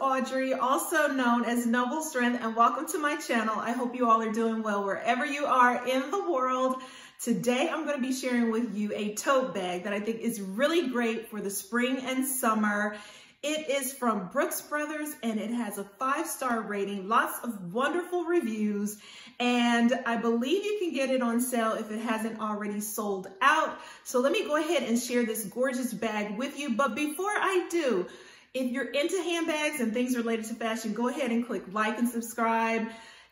Audrey, also known as Noble Strength, and welcome to my channel. I hope you all are doing well wherever you are in the world. Today, I'm gonna be sharing with you a tote bag that I think is really great for the spring and summer. It is from Brooks Brothers and it has a five-star rating, lots of wonderful reviews, and I believe you can get it on sale if it hasn't already sold out. So let me go ahead and share this gorgeous bag with you. But before I do, if you're into handbags and things related to fashion, go ahead and click like and subscribe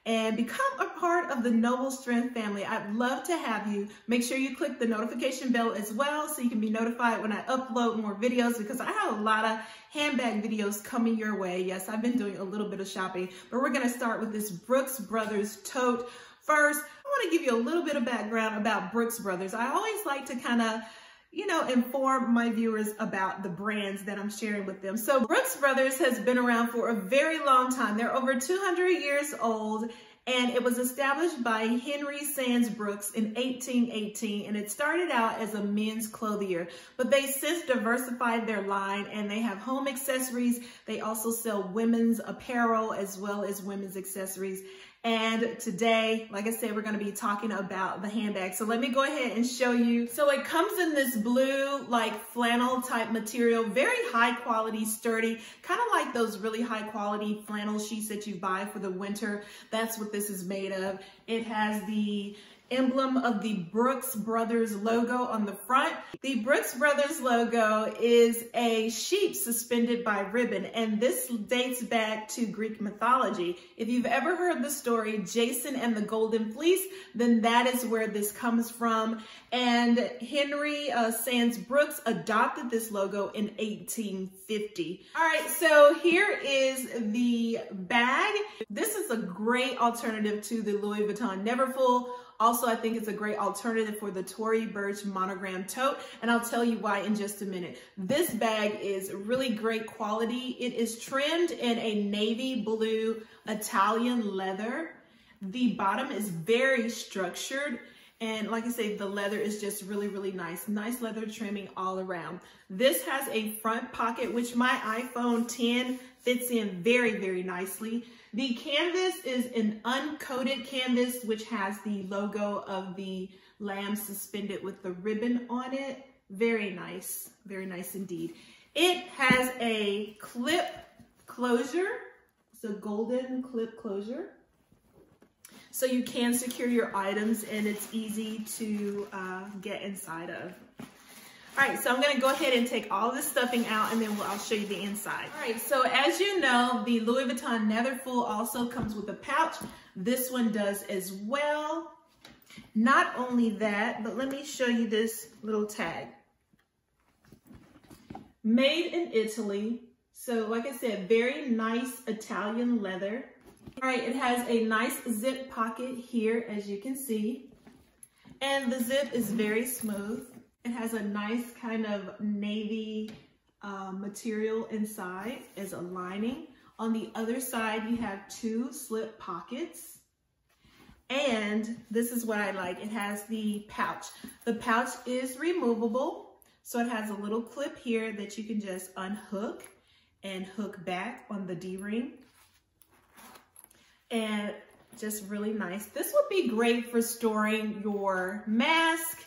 and become a part of the Noble Strength family. I'd love to have you. Make sure you click the notification bell as well so you can be notified when I upload more videos because I have a lot of handbag videos coming your way. Yes, I've been doing a little bit of shopping, but we're gonna start with this Brooks Brothers tote. First, I wanna give you a little bit of background about Brooks Brothers. I always like to kind of you know, inform my viewers about the brands that I'm sharing with them. So Brooks Brothers has been around for a very long time. They're over 200 years old and it was established by Henry Sands Brooks in 1818 and it started out as a men's clothier but they since diversified their line and they have home accessories they also sell women's apparel as well as women's accessories and today, like I said, we're gonna be talking about the handbag. So let me go ahead and show you. So it comes in this blue, like flannel type material, very high quality, sturdy, kind of like those really high quality flannel sheets that you buy for the winter. That's what this is made of. It has the emblem of the Brooks Brothers logo on the front. The Brooks Brothers logo is a sheep suspended by ribbon, and this dates back to Greek mythology. If you've ever heard the story Jason and the Golden Fleece, then that is where this comes from. And Henry uh, Sands Brooks adopted this logo in 1850. All right, so here is the bag. This is a great alternative to the Louis Vuitton Neverfull also, I think it's a great alternative for the Tory Burch monogram tote, and I'll tell you why in just a minute. This bag is really great quality. It is trimmed in a navy blue Italian leather. The bottom is very structured. And like I say, the leather is just really, really nice. Nice leather trimming all around. This has a front pocket, which my iPhone 10 fits in very, very nicely. The canvas is an uncoated canvas, which has the logo of the lamb suspended with the ribbon on it. Very nice, very nice indeed. It has a clip closure. It's a golden clip closure. So you can secure your items and it's easy to uh, get inside of. All right, so I'm gonna go ahead and take all this stuffing out and then I'll show you the inside. All right, so as you know, the Louis Vuitton Neverfull also comes with a pouch. This one does as well. Not only that, but let me show you this little tag. Made in Italy. So like I said, very nice Italian leather. All right, it has a nice zip pocket here, as you can see. And the zip is very smooth. It has a nice kind of navy uh, material inside as a lining. On the other side, you have two slip pockets. And this is what I like. It has the pouch. The pouch is removable. So it has a little clip here that you can just unhook and hook back on the D-ring. And just really nice. This would be great for storing your mask,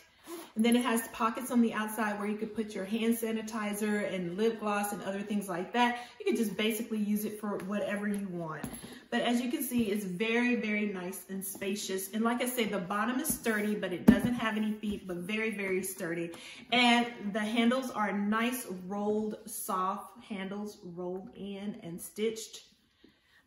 and then it has pockets on the outside where you could put your hand sanitizer and lip gloss and other things like that. You could just basically use it for whatever you want. But as you can see, it's very, very nice and spacious. And like I said, the bottom is sturdy, but it doesn't have any feet, but very, very sturdy. And the handles are nice rolled, soft handles rolled in and stitched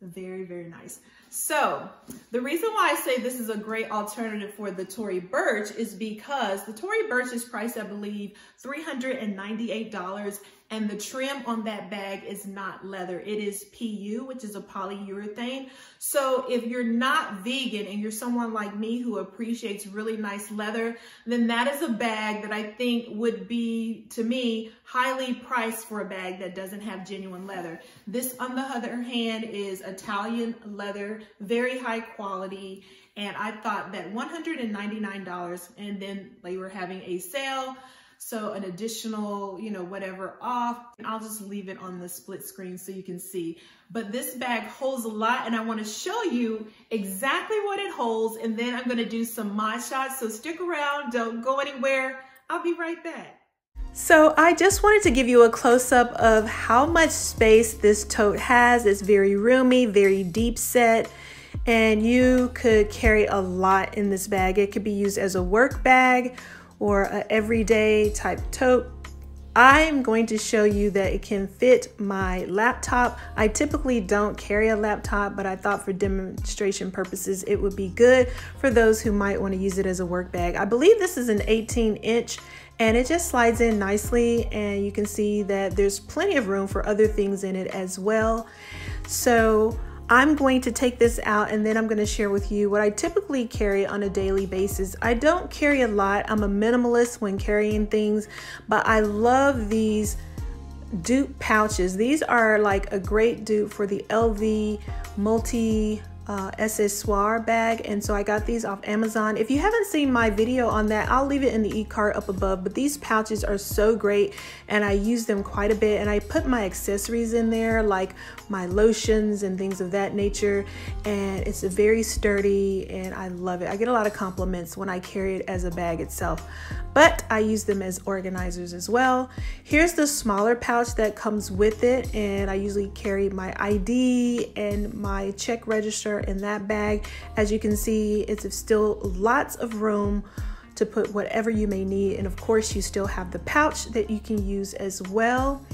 very, very nice. So the reason why I say this is a great alternative for the Tory Burch is because the Tory Burch is priced, I believe, $398 and the trim on that bag is not leather. It is PU, which is a polyurethane. So if you're not vegan and you're someone like me who appreciates really nice leather, then that is a bag that I think would be, to me, highly priced for a bag that doesn't have genuine leather. This, on the other hand, is Italian leather, very high quality. And I thought that $199 and then they were having a sale So an additional, you know, whatever off, I'll just leave it on the split screen so you can see. But this bag holds a lot and I wanna show you exactly what it holds and then I'm gonna do some mod shots. So stick around, don't go anywhere. I'll be right back. So I just wanted to give you a close-up of how much space this tote has. It's very roomy, very deep set and you could carry a lot in this bag. It could be used as a work bag or an everyday type tote. I'm going to show you that it can fit my laptop. I typically don't carry a laptop, but I thought for demonstration purposes, it would be good for those who might want to use it as a work bag. I believe this is an 18 inch and it just slides in nicely and you can see that there's plenty of room for other things in it as well. So I'm going to take this out and then I'm going to share with you what I typically carry on a daily basis. I don't carry a lot. I'm a minimalist when carrying things, but I love these dupe pouches. These are like a great dupe for the LV multi uh, bag and so I got these off Amazon. If you haven't seen my video on that, I'll leave it in the e-card up above, but these pouches are so great and I use them quite a bit and I put my accessories in there like my lotions and things of that nature and it's a very sturdy and I love it. I get a lot of compliments when I carry it as a bag itself, but I use them as organizers as well. Here's the smaller pouch that comes with it and I usually carry my ID and my check register in that bag. As you can see, it's still lots of room to put whatever you may need. And of course, you still have the pouch that you can use as well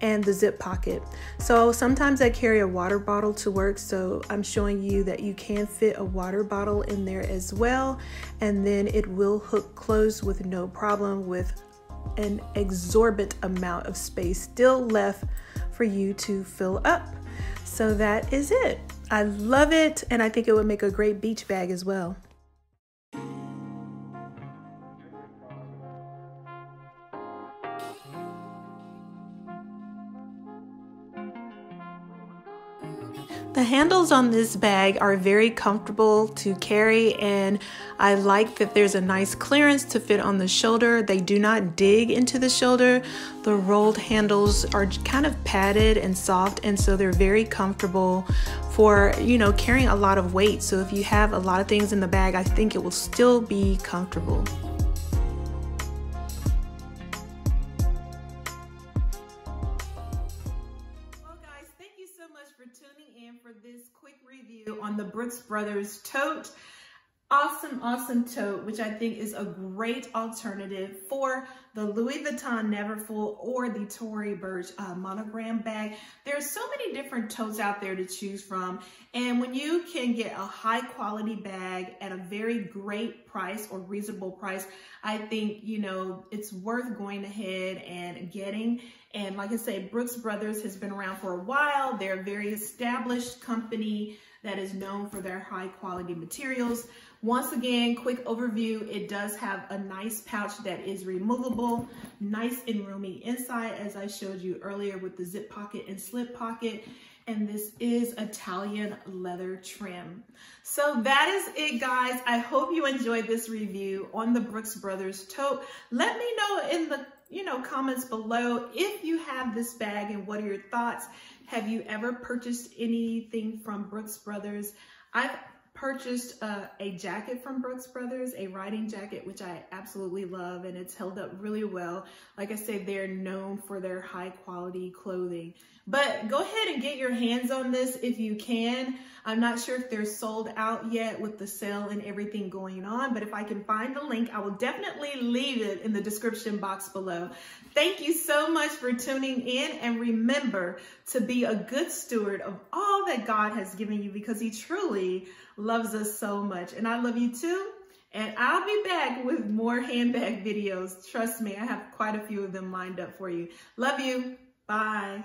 and the zip pocket. So sometimes I carry a water bottle to work. So I'm showing you that you can fit a water bottle in there as well. And then it will hook closed with no problem with an exorbitant amount of space still left for you to fill up. So that is it. I love it and I think it would make a great beach bag as well. The handles on this bag are very comfortable to carry and I like that there's a nice clearance to fit on the shoulder. They do not dig into the shoulder. The rolled handles are kind of padded and soft and so they're very comfortable for, you know, carrying a lot of weight. So if you have a lot of things in the bag, I think it will still be comfortable. For this quick review on the Brooks Brothers tote. Awesome, awesome tote, which I think is a great alternative for the Louis Vuitton Neverfull or the Tory Burch uh, monogram bag. There's so many different totes out there to choose from. And when you can get a high quality bag at a very great price or reasonable price, I think, you know, it's worth going ahead and getting. And like I say, Brooks Brothers has been around for a while. They're a very established company that is known for their high quality materials. Once again, quick overview, it does have a nice pouch that is removable, nice and roomy inside as I showed you earlier with the zip pocket and slip pocket. And this is Italian leather trim. So that is it guys. I hope you enjoyed this review on the Brooks Brothers tote. Let me know in the you know, comments below if you have this bag and what are your thoughts. Have you ever purchased anything from Brooks Brothers? I've purchased uh, a jacket from Brooks Brothers, a riding jacket, which I absolutely love, and it's held up really well. Like I said, they're known for their high quality clothing. But go ahead and get your hands on this if you can. I'm not sure if they're sold out yet with the sale and everything going on, but if I can find the link, I will definitely leave it in the description box below. Thank you so much for tuning in and remember to be a good steward of all that God has given you because he truly loves us so much. And I love you too. And I'll be back with more handbag videos. Trust me, I have quite a few of them lined up for you. Love you. Bye.